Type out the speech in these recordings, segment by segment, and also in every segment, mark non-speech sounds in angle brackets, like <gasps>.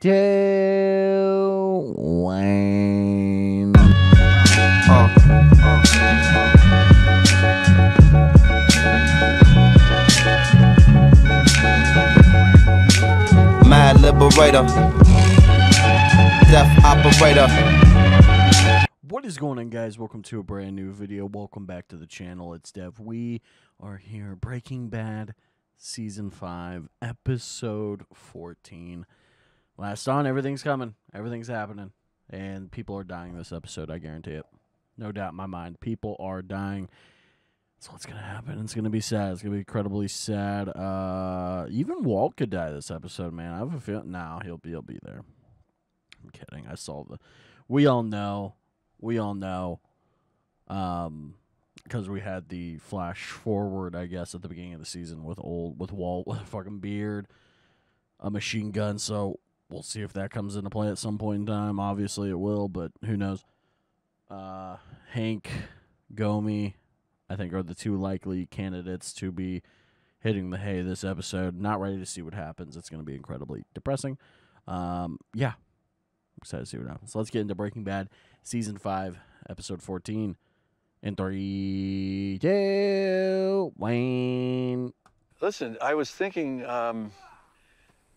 to Wayne. Mad liberator, death operator. What is going on, guys? Welcome to a brand new video. Welcome back to the channel. It's Dev. We are here, Breaking Bad, Season 5, Episode 14. Last on, everything's coming. Everything's happening. And people are dying this episode, I guarantee it. No doubt in my mind. People are dying. So what's gonna happen? It's gonna be sad. It's gonna be incredibly sad. Uh, even Walt could die this episode, man. I have a feeling. No, he'll be. He'll be there. I'm kidding. I saw the. We all know. We all know. Um, because we had the flash forward, I guess, at the beginning of the season with old with Walt with a fucking beard, a machine gun. So we'll see if that comes into play at some point in time. Obviously, it will, but who knows? Uh, Hank, Gomi, I think are the two likely candidates to be hitting the hay this episode. Not ready to see what happens. It's going to be incredibly depressing. Um, yeah, excited to see what happens. So let's get into Breaking Bad season five, episode fourteen. In three, two, Wayne. Listen, I was thinking um,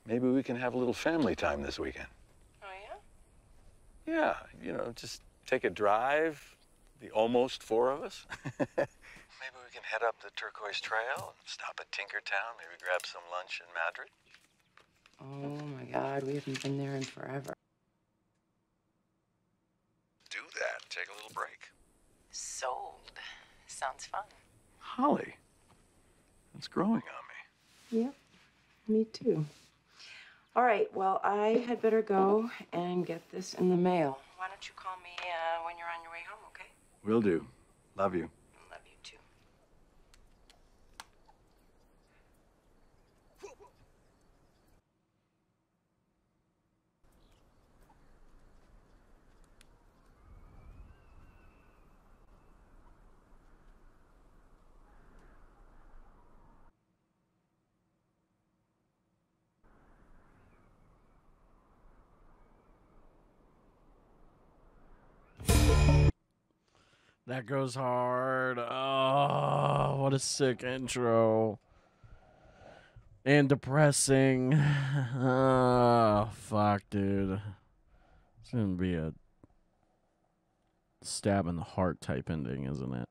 maybe we can have a little family time this weekend. Oh, yeah? Yeah, you know, just take a drive, the almost four of us. <laughs> maybe we can head up the Turquoise Trail and stop at Tinkertown, maybe grab some lunch in Madrid. Oh, my God. We haven't been there in forever. Do that, take a little break. Sold. Sounds fun. Holly, it's growing on me. Yep. Me too. All right. Well, I had better go and get this in the mail. Why don't you call me uh, when you're on your way home, okay? Will do. Love you. Love you too. That goes hard. Oh, what a sick intro. And depressing. <sighs> Oh, fuck, dude. It's gonna be a stab in the heart type ending, isn't it?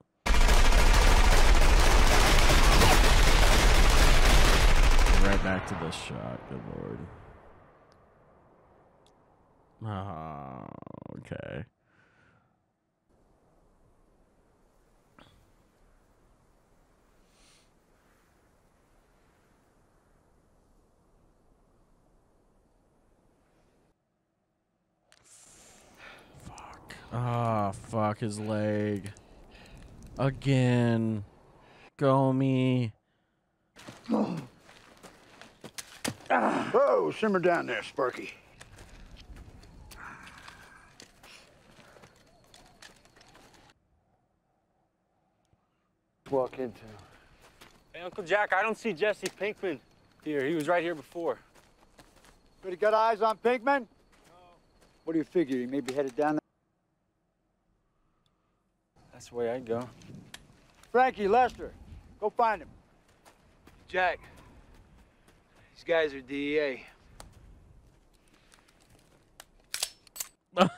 Right back to this shot. Good lord. Oh, okay. Ah, fuck his leg. Again. Go me. <gasps> Whoa, simmer down there, Sparky. walk into. Hey, Uncle Jack, I don't see Jesse Pinkman here. He was right here before. Pretty good eyes on Pinkman? No. What do you figure? He may be headed down there. That's the way I'd go. Frankie, Lester, go find him. Jack, these guys are DEA. that's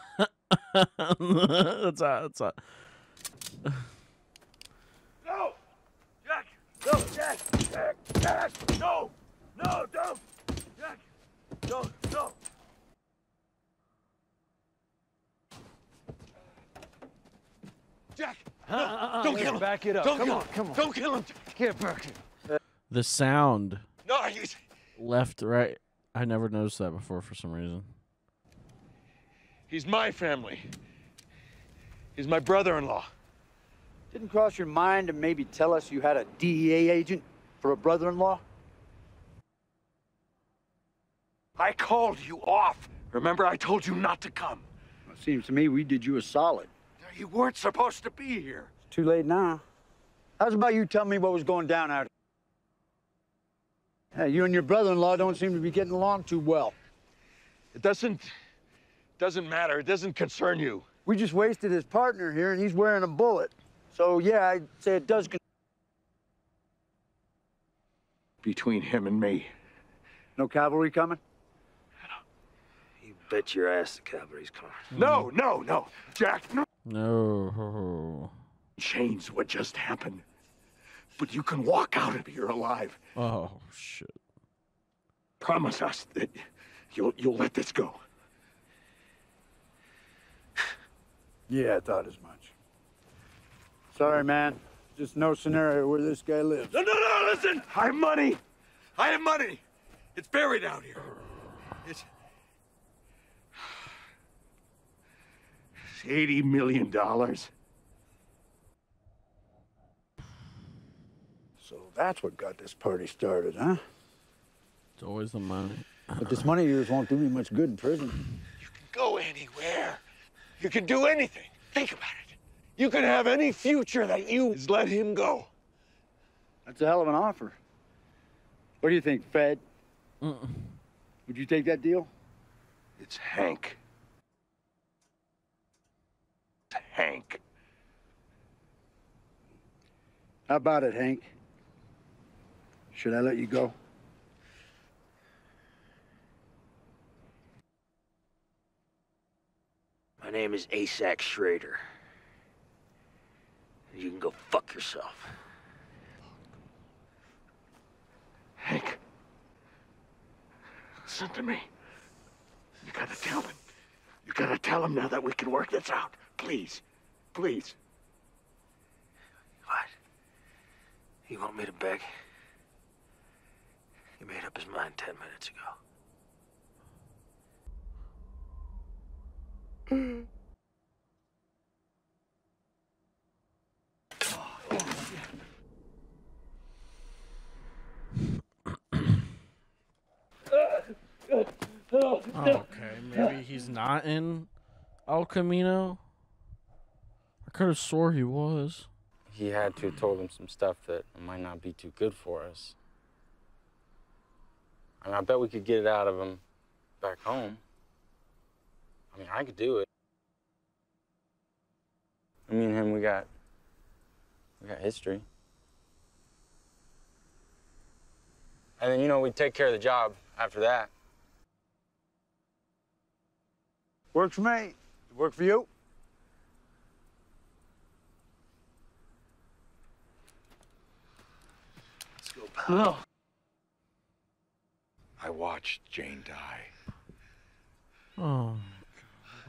a, that's a. No! Jack! No, Jack! Jack! Jack! No! No, don't! Jack! No, no! Jack! No! don't kill him! Back it up. Don't come kill on, him! come on. Don't kill him! Get back. The sound No, he's... left, right. I never noticed that before for some reason. He's my family. He's my brother-in-law. Didn't cross your mind to maybe tell us you had a DEA agent for a brother-in-law? I called you off. Remember, I told you not to come. It seems to me we did you a solid. You weren't supposed to be here. It's too late now. How's about you tell me what was going down out here? Hey, you and your brother-in-law don't seem to be getting along too well. It doesn't, doesn't matter. It doesn't concern you. We just wasted his partner here, and he's wearing a bullet. So, yeah, I'd say it does. con- Between him and me. No cavalry coming? You bet your ass the cavalry's coming. No, no, no. Jack, no. No. Change what just happened. But you can walk out of here alive. Oh shit. Promise us that you'll you'll let this go. Yeah, I thought as much. Sorry, man. Just no scenario where this guy lives. No, no, no, listen! I have money! I have money! It's buried out here. It's. $80 million. So that's what got this party started, huh? It's always the money. But this money of yours won't do me much good in prison. You can go anywhere. You can do anything. Think about it. You can have any future that you just let him go. That's a hell of an offer. What do you think, Fed? Would you take that deal? It's Hank. It's Hank. How about it, Hank? Should I let you go? My name is ASAC Schrader. You can go fuck yourself. Hank. Listen to me. You gotta tell him. You gotta tell him now that we can work this out. Please. Please. What? You want me to beg? He made up his mind ten minutes ago. Okay, maybe he's not in El Camino. I could have swore he was. He had to have told him some stuff that might not be too good for us. I mean, I bet we could get it out of him back home. I mean, I could do it. I mean, him, we got, we got history. And then, you know, we'd take care of the job after that. Works for me. Work for you? Let's go, pal. I watched Jane die. Oh,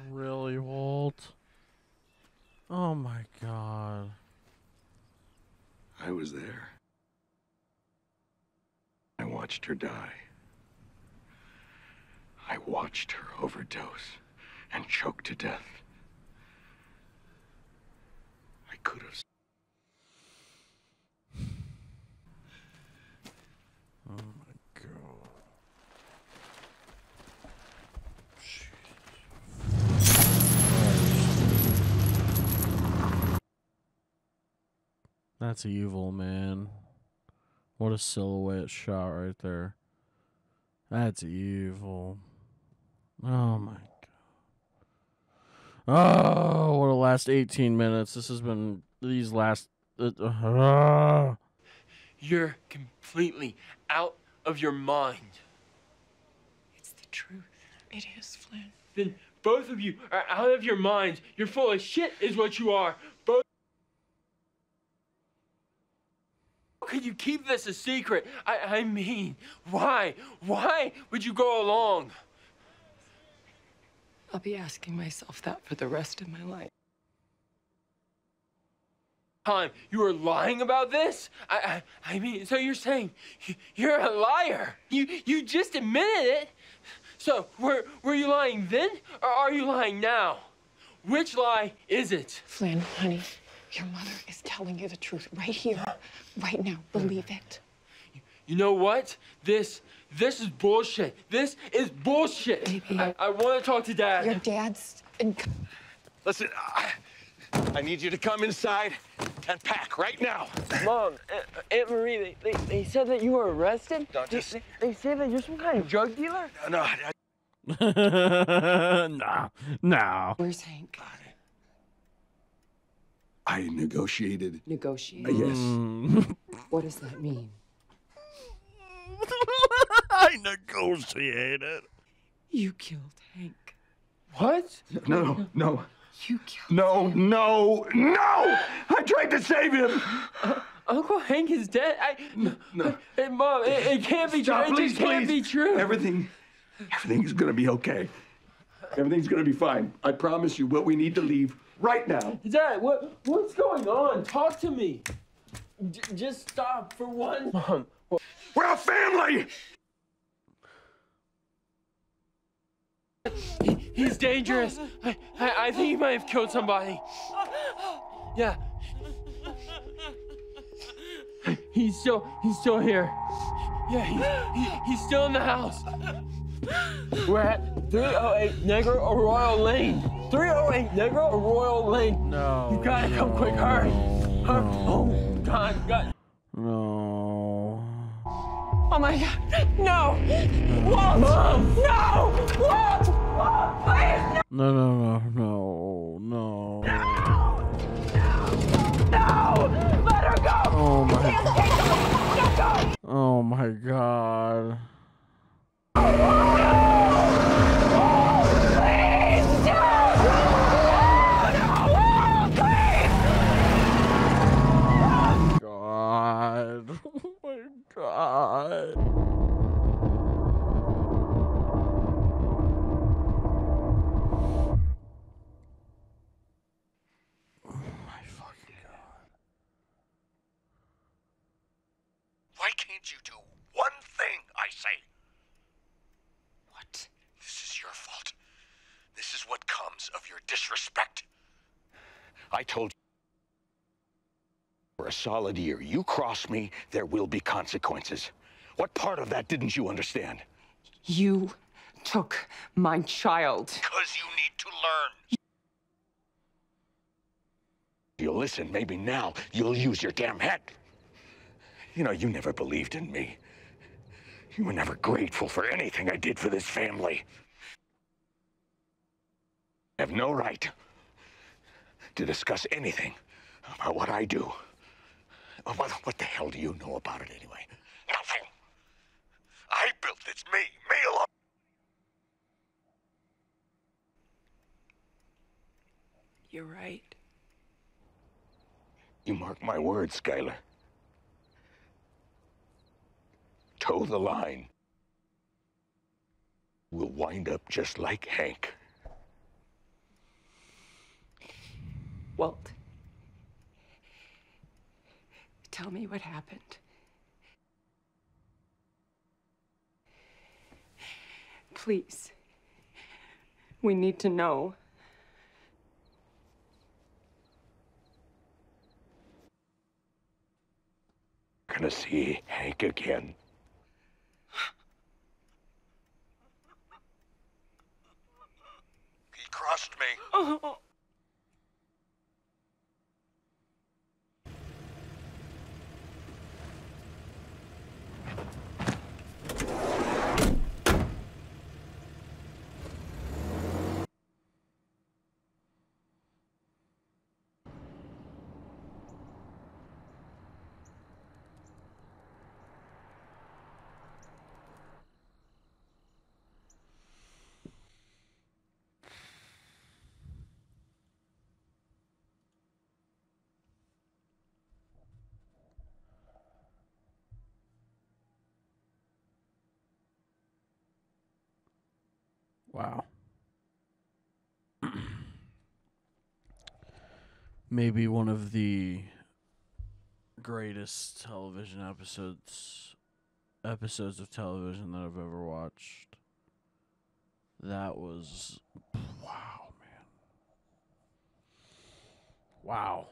really, Walt? Oh my god. I was there. I watched her die. I watched her overdose and choke to death. I could have. Oh my god. That's evil, man. What a silhouette shot right there. That's evil. Oh my god. Oh, what a last 18 minutes. This has been these last. Uh, uh, You're completely out of your mind. It's the truth. It is, Flynn. Then both of you are out of your minds. You're full of shit, is what you are. Both. How could you keep this a secret? I, I mean, why? Why would you go along? I'll be asking myself that for the rest of my life. Time you were lying about this? I, I, I mean, so you're saying you're a liar? You, you just admitted it. So were, were you lying then, or are you lying now? Which lie is it? Flynn, honey, your mother is telling you the truth right here, right now. Believe it. You know what? This this is bullshit. This is bullshit. Baby. I, I want to talk to Dad. Your dad's. In... Listen, I, I need you to come inside and pack right now. Mom, uh, Aunt Marie, they, they, they said that you were arrested. Don't They, just- they, they say that you're some kind of drug dealer. No, I, <laughs> nah, nah. Where's Hank? I negotiated. Negotiated? Uh, yes. Mm. <laughs> What does that mean? <laughs> I negotiated. You killed Hank. What? No, No, no, You killed no, no, no! I tried to save him. Uh, Uncle Hank is dead. I. No. Hey, Mom, it, it can't be Stop, true. It please, just can't be true. Everything, everything's gonna be okay. Everything's gonna be fine. I promise you. But we need to leave right now. Dad, what what's going on? Talk to me. J- just stop for one. Mom, We're a family. he- he's dangerous. I, I I think he might have killed somebody. Yeah. He's still he's still here. Yeah, he's, he, he's still in the house. We're at 308 Negro Arroyo Lane. 308 Negro Arroyo Lane. No. You gotta come quick, hurry. Hurry. Oh, God, God. No. Oh my god. No! Walt! Mom! No! Walt! Please! No, no, no, solid year, you cross me, there will be consequences. What part of that didn't you understand? You took my child. Because you need to learn. You'll listen, maybe now you'll use your damn head. You know, you never believed in me. You were never grateful for anything I did for this family. I have no right to discuss anything about what I do. Oh, what, what the hell do you know about it anyway? Nothing. I built this, me, me alone. You're right. You mark my words, Skyler. Toe the line. We'll wind up just like Hank. Walt. Tell me what happened. Please. We need to know. Gonna see Hank again. He crossed me. Oh. Wow. Maybe one of the greatest television episodes episodes of television that I've ever watched. That was wow, man. Wow.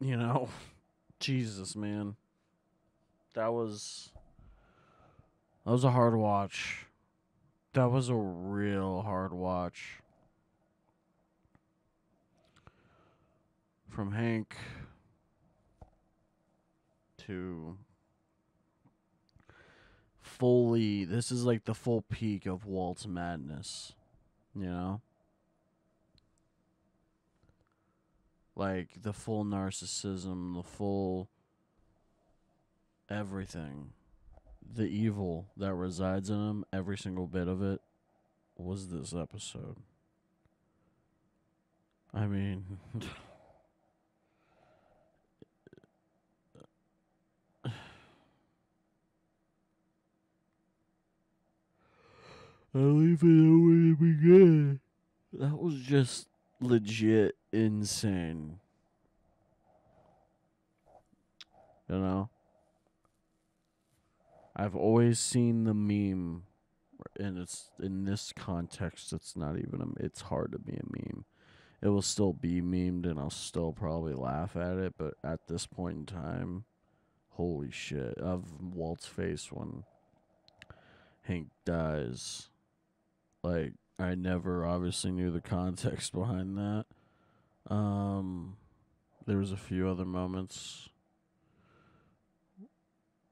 You know, <laughs> Jesus, man. That was that was a hard watch. That was a real hard watch. From Hank to fully this is like the full peak of Walt's madness. You know? Like the full narcissism, the full everything. The evil that resides in him, every single bit of it was this episode. I mean <sighs> I don't even know where to begin. That was just legit insane. You know? I've always seen the meme, and it's in this context, it's not even a, it's hard to be a meme. It will still be memed, and I'll still probably laugh at it, but at this point in time, holy shit. Of Walt's face when Hank dies. Like, I never obviously knew the <laughs> context behind that. Um, there was a few other moments.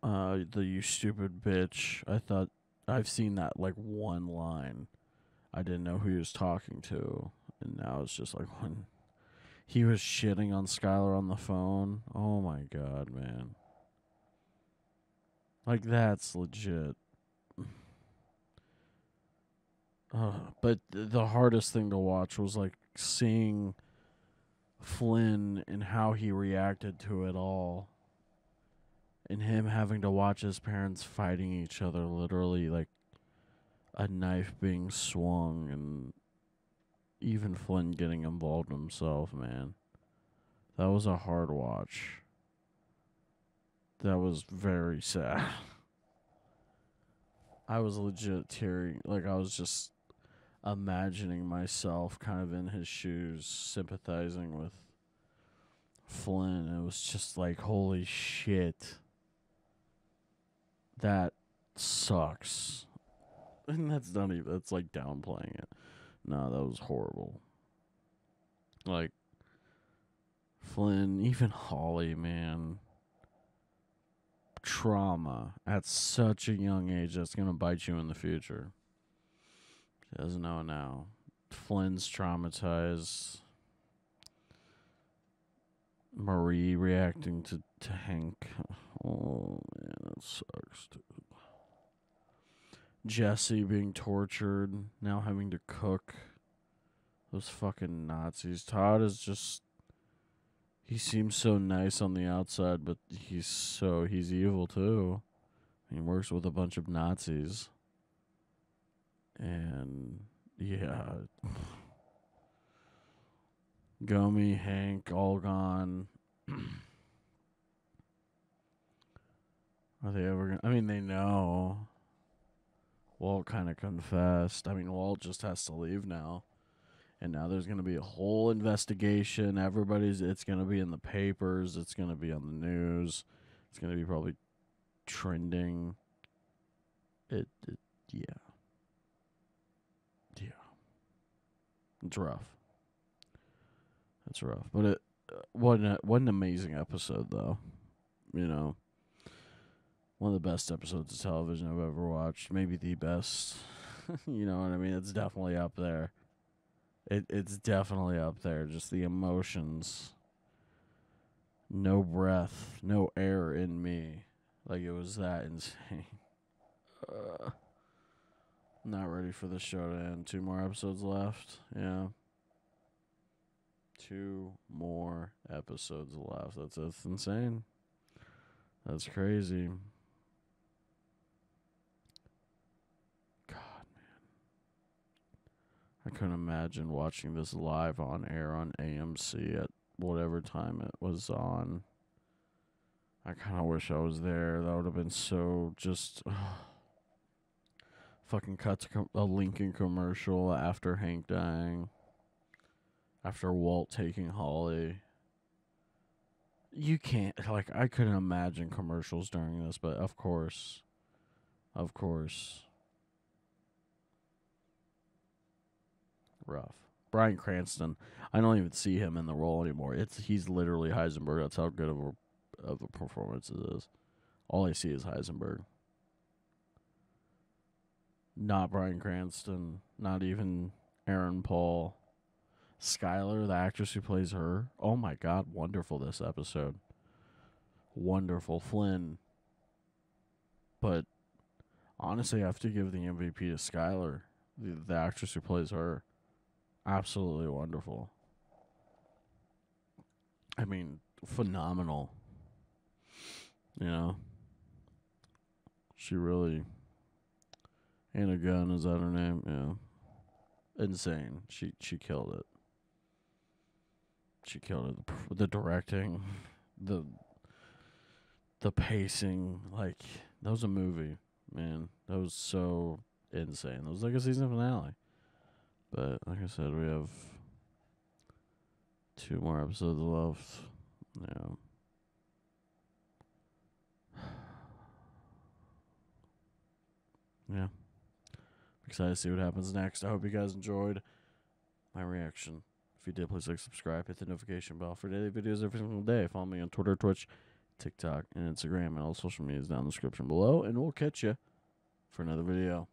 Uh, the you stupid bitch. I thought I've seen that like one line. I didn't know who he was talking to, and now it's just like <laughs> when he was shitting on Skyler on the phone. Oh my god, man! Like that's legit. <sighs> Uh, but th- the hardest thing to watch was like seeing Flynn and how he reacted to it all. And him having to watch his parents fighting each other, literally like a knife being swung, and even Flynn getting involved himself, man. That was a hard watch. That was very sad. <laughs> I was legit tearing. Like, I was just imagining myself kind of in his shoes, sympathizing with Flynn. It was just like, holy shit. That sucks. And that's not even, that's like downplaying it. No, that was horrible. Like, Flynn, even Holly, man. Trauma at such a young age that's to bite you in the future. She doesn't know now. Flynn's traumatized. Marie reacting to, Hank. Oh, man, that sucks, dude. Jesse being tortured, now having to cook. Those fucking Nazis. Todd is just. He seems so nice on the outside, but he's so. He's evil too. He works with a bunch of Nazis. And. Yeah. Gomi, Hank, all gone. <clears throat> Are they ever gonna? I mean, they know. Walt kind of confessed. I mean, Walt just has to leave now. And now there's going to be a whole investigation. Everybody's, it's going to be in the papers. It's going to be on the news. It's going to be probably trending. It, it, yeah. Yeah. It's rough. It's rough. But it, uh, what, an, what an amazing episode, though. You know, one of the best episodes of television I've ever watched. Maybe the best. <laughs> you know what I mean? It's definitely up there. It it's definitely up there. Just the emotions. No breath, no air in me. Like it was that <laughs> insane. Uh, not ready for the show to end. Two more episodes left. Yeah. Two more episodes left. That's that's insane. That's crazy. God, man. I couldn't imagine watching this live on air on AMC at whatever time it was on. I kind of wish I was there. That would have been so just. fucking cut to com- a Lincoln commercial after Hank dying. After Walt taking Holly. You can't. Like, I couldn't imagine commercials during this, but of course. Of course. rough. Bryan Cranston, I don't even see him in the role anymore. It's he's literally Heisenberg. That's how good of a of a performance it is. All I see is Heisenberg. not Bryan Cranston, not even Aaron Paul. Skyler, the actress who plays her. Oh my god, wonderful this episode. Wonderful. Flynn. But honestly, I have to give the MVP to Skyler, the, the actress who plays her. Absolutely wonderful. I mean, phenomenal. You know? She really. Anna Gunn, is that her name? Yeah. Insane. She she killed it. She killed it. The, the directing, the the pacing, like that was a movie, man. That was so insane. That was like a season finale. But like I said, we have two more episodes left. Yeah. <sighs> Yeah. Excited to see what happens next. I hope you guys enjoyed my reaction. If you did, please like, subscribe, hit the notification bell for daily videos every single day. Follow me on Twitter, Twitch, TikTok, and Instagram, and all social medias down in the description below. And we'll catch you for another video.